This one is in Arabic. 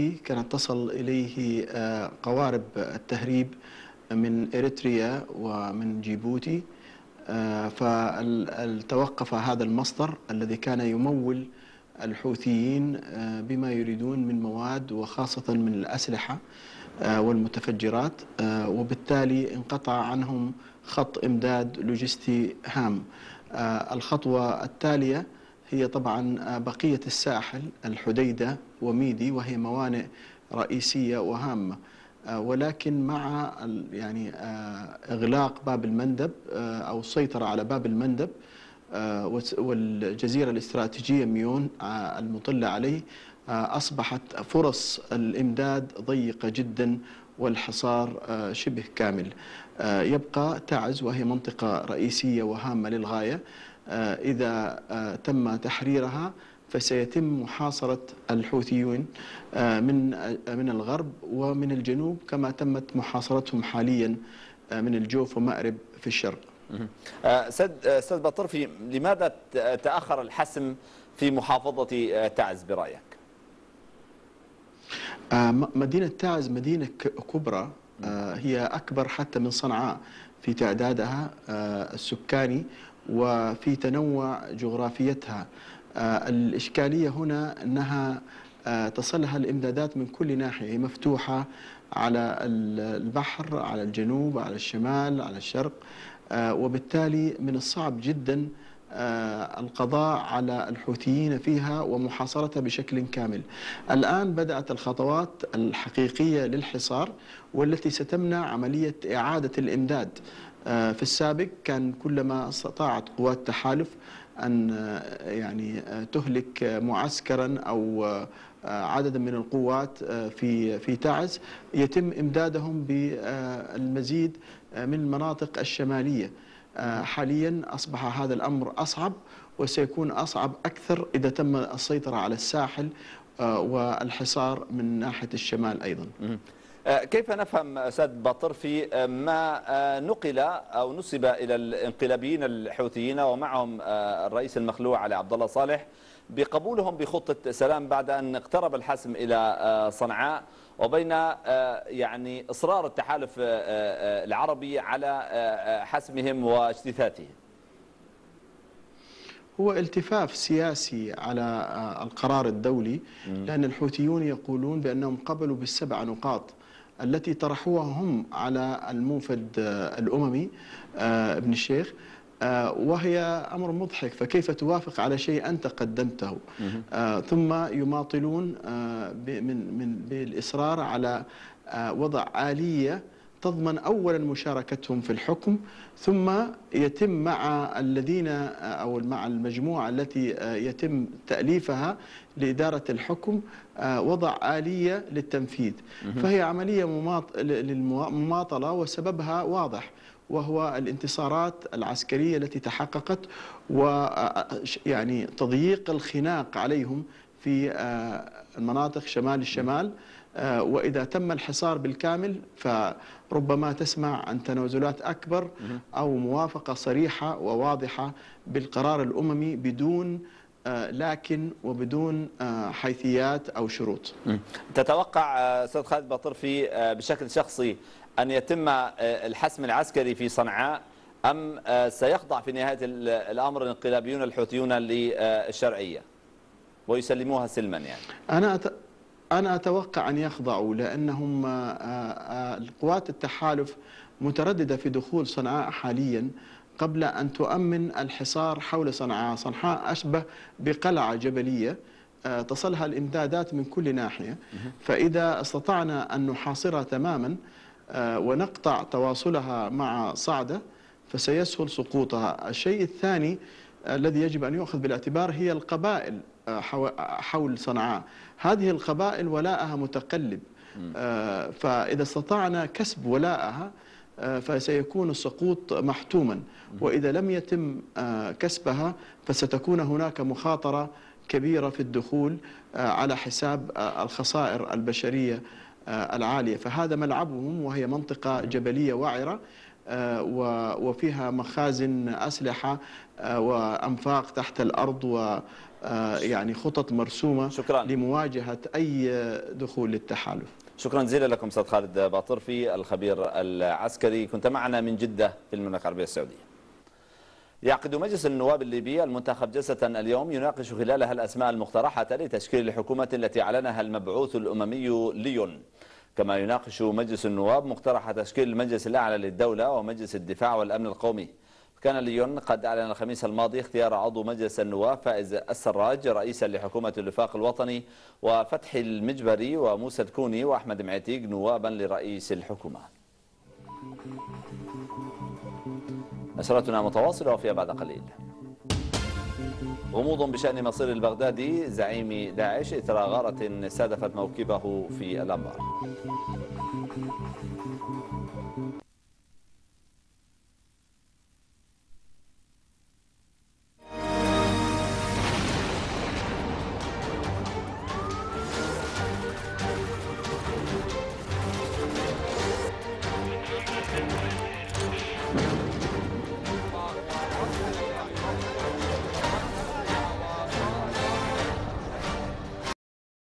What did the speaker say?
كانت تصل إليه قوارب التهريب من إريتريا ومن جيبوتي فتوقف هذا المصدر الذي كان يمول الحوثيين بما يريدون من مواد وخاصة من الأسلحة والمتفجرات وبالتالي انقطع عنهم خط إمداد لوجستي هام. الخطوة التالية هي طبعا بقية الساحل الحديدة وميدي وهي موانئ رئيسية وهامة. ولكن مع يعني إغلاق باب المندب أو السيطرة على باب المندب والجزيرة الاستراتيجية ميون المطلة عليه أصبحت فرص الإمداد ضيقة جدا والحصار شبه كامل. يبقى تعز وهي منطقة رئيسية وهامة للغاية. إذا تم تحريرها فسيتم محاصرة الحوثيين من من الغرب ومن الجنوب كما تمت محاصرتهم حاليا من الجوف ومأرب في الشرق. سيد أستاذ بطرفي لماذا تأخر الحسم في محافظة تعز برأيك؟ مدينة تعز مدينة كبرى هي أكبر حتى من صنعاء في تعدادها السكاني وفي تنوع جغرافيتها. الإشكالية هنا أنها تصلها الإمدادات من كل ناحية. مفتوحة على البحر على الجنوب على الشمال على الشرق وبالتالي من الصعب جدا القضاء على الحوثيين فيها ومحاصرتها بشكل كامل. الآن بدأت الخطوات الحقيقية للحصار والتي ستمنع عملية إعادة الإمداد. في السابق كان كلما استطاعت قوات التحالف أن يعني تهلك معسكرا أو عددا من القوات في في تعز يتم إمدادهم بالمزيد من المناطق الشمالية. حاليا أصبح هذا الأمر أصعب وسيكون أصعب أكثر إذا تم السيطرة على الساحل والحصار من ناحية الشمال أيضا. كيف نفهم أستاذ باطر في ما نقل أو نسب إلى الانقلابيين الحوثيين ومعهم الرئيس المخلوع علي عبد الله صالح بقبولهم بخطة سلام بعد أن اقترب الحسم إلى صنعاء وبين يعني إصرار التحالف العربي على حسمهم واجتثاثهم. هو التفاف سياسي على القرار الدولي لأن الحوثيون يقولون بأنهم قبلوا بالسبع نقاط التي طرحوها هم على الموفد الأممي ابن الشيخ. وهي أمر مضحك فكيف توافق على شيء أنت قدمته؟ ثم يماطلون من من بالإصرار على وضع آلية تضمن اولا مشاركتهم في الحكم ثم يتم مع الذين أو مع المجموعة التي يتم تأليفها لإدارة الحكم وضع آلية للتنفيذ. فهي عملية للمماطلة وسببها واضح وهو الانتصارات العسكرية التي تحققت ويعني تضييق الخناق عليهم في المناطق شمال الشمال وإذا تم الحصار بالكامل فربما تسمع عن تنازلات أكبر أو موافقة صريحة وواضحة بالقرار الأممي بدون لكن وبدون حيثيات أو شروط. تتوقع أستاذ خالد بطرفي بشكل شخصي أن يتم الحسم العسكري في صنعاء أم سيخضع في نهاية الأمر الانقلابيون الحوثيون للشرعية؟ ويسلموها سلما يعني. أنا أت... أنا أتوقع أن يخضعوا لأنهم قوات التحالف مترددة في دخول صنعاء حاليا قبل أن تؤمن الحصار حول صنعاء. صنعاء أشبه بقلعة جبلية تصلها الإمدادات من كل ناحية. فإذا استطعنا أن نحاصرها تماما ونقطع تواصلها مع صعدة فسيسهل سقوطها. الشيء الثاني الذي يجب أن يؤخذ بالاعتبار هي القبائل. حول صنعاء. هذه القبائل ولاءها متقلب. فإذا استطعنا كسب ولاءها فسيكون السقوط محتوما. وإذا لم يتم كسبها فستكون هناك مخاطرة كبيرة في الدخول على حساب الخسائر البشرية العالية. فهذا ملعبهم وهي منطقة جبلية وعرة آه، وفيها مخازن أسلحة آه، وأنفاق تحت الأرض و آه، يعني خطط مرسومة شكراً. لمواجهة أي دخول للتحالف شكرا جزيلا لكم أستاذ خالد باطرفي الخبير العسكري كنت معنا من جدة في المملكة العربية السعودية. يعقد مجلس النواب الليبي المنتخب جلسة اليوم يناقش خلالها الأسماء المقترحة لتشكيل الحكومة التي أعلنها المبعوث الأممي ليون كما يناقش مجلس النواب مقترح تشكيل المجلس الأعلى للدولة ومجلس الدفاع والأمن القومي. كان ليون قد أعلن الخميس الماضي اختيار عضو مجلس النواب فائز السراج رئيسا لحكومة الوفاق الوطني وفتحي المجبري وموسى الكوني وأحمد معتيق نوابا لرئيس الحكومة. نشرتنا متواصلة وفيها بعد قليل. غموض بشأن مصير البغدادي زعيم داعش إثر غارة استهدفت موكبه في الأنبار.